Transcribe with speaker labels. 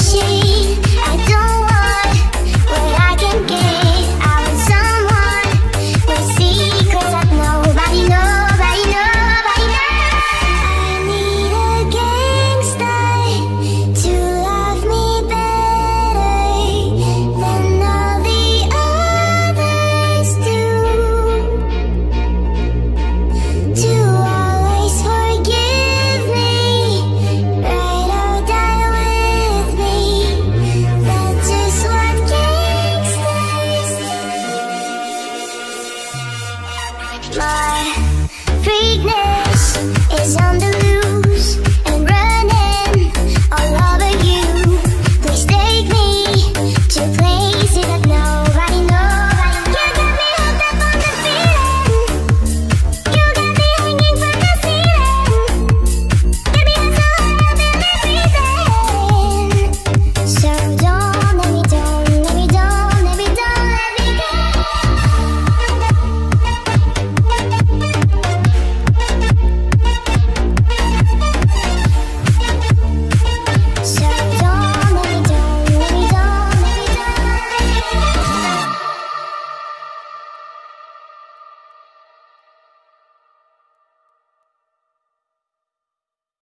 Speaker 1: machine